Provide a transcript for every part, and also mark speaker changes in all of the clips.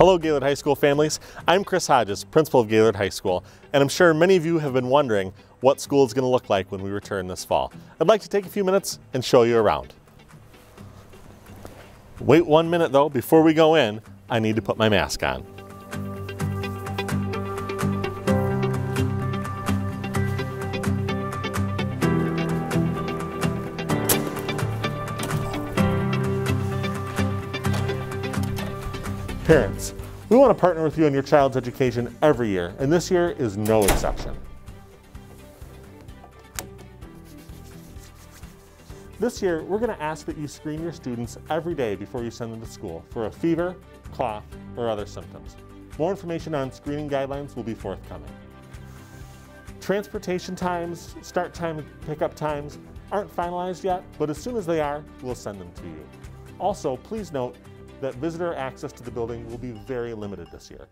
Speaker 1: Hello Gaylord High School families. I'm Chris Hodges, principal of Gaylord High School, and I'm sure many of you have been wondering what school is going to look like when we return this fall. I'd like to take a few minutes and show you around. Wait one minute though, before we go in, I need to put my mask on. Parents, we want to partner with you in your child's education every year, and this year is no exception. This year, we're going to ask that you screen your students every day before you send them to school for a fever, cough, or other symptoms. More information on screening guidelines will be forthcoming. Transportation times, start time, and pickup times aren't finalized yet, but as soon as they are, we'll send them to you. Also, please note that visitor access to the building will be very limited this year.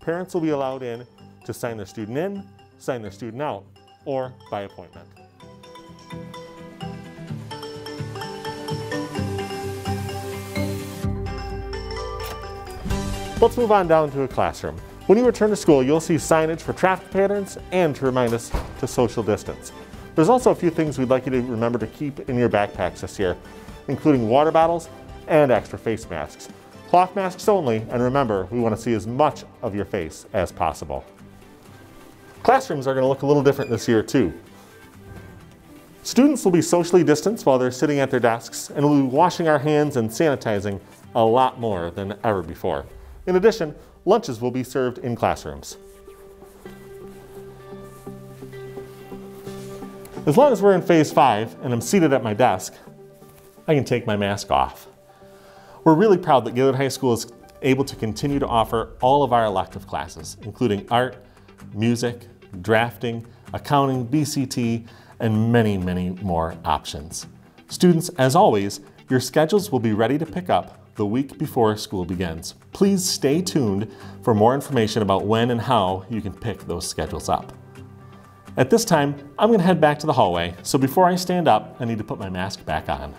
Speaker 1: Parents will be allowed in to sign their student in, sign their student out, or by appointment. Let's move on down to a classroom. When you return to school, you'll see signage for traffic patterns and to remind us to social distance. There's also a few things we'd like you to remember to keep in your backpacks this year, including water bottles and extra face masks. Cloth masks only, and remember, we want to see as much of your face as possible. Classrooms are going to look a little different this year too. Students will be socially distanced while they're sitting at their desks, and we'll be washing our hands and sanitizing a lot more than ever before. In addition, lunches will be served in classrooms. As long as we're in phase five and I'm seated at my desk, I can take my mask off. We're really proud that Gaylord High School is able to continue to offer all of our elective classes, including art, music, drafting, accounting, BCT, and many, many more options. Students, as always, your schedules will be ready to pick up the week before school begins. Please stay tuned for more information about when and how you can pick those schedules up. At this time, I'm going to head back to the hallway, so before I stand up, I need to put my mask back on.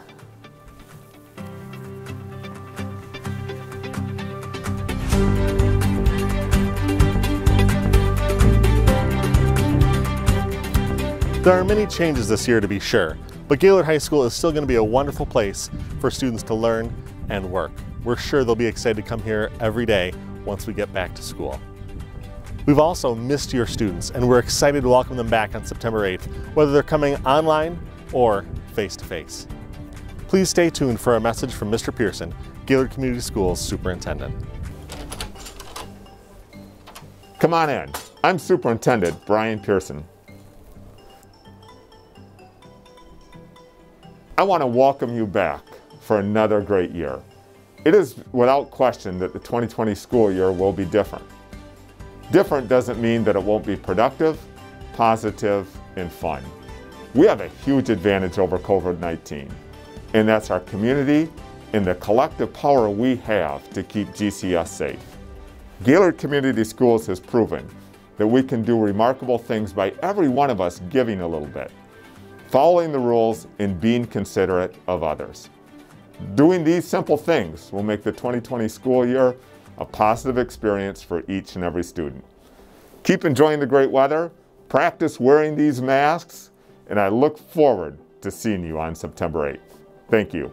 Speaker 1: There are many changes this year to be sure, but Gaylord High School is still going to be a wonderful place for students to learn and work. We're sure they'll be excited to come here every day once we get back to school. We've also missed your students and we're excited to welcome them back on September 8th, whether they're coming online or face to face. Please stay tuned for a message from Mr. Pearson, Gaylord Community Schools Superintendent.
Speaker 2: Come on in. I'm Superintendent Brian Pearson. I want to welcome you back for another great year. It is without question that the 2020 school year will be different. Different doesn't mean that it won't be productive, positive, and fun. We have a huge advantage over COVID-19, and that's our community and the collective power we have to keep GCS safe. Gaylord Community Schools has proven that we can do remarkable things by every one of us giving a little bit following the rules and being considerate of others. Doing these simple things will make the 2020 school year a positive experience for each and every student. Keep enjoying the great weather, practice wearing these masks, and I look forward to seeing you on September 8th. Thank you.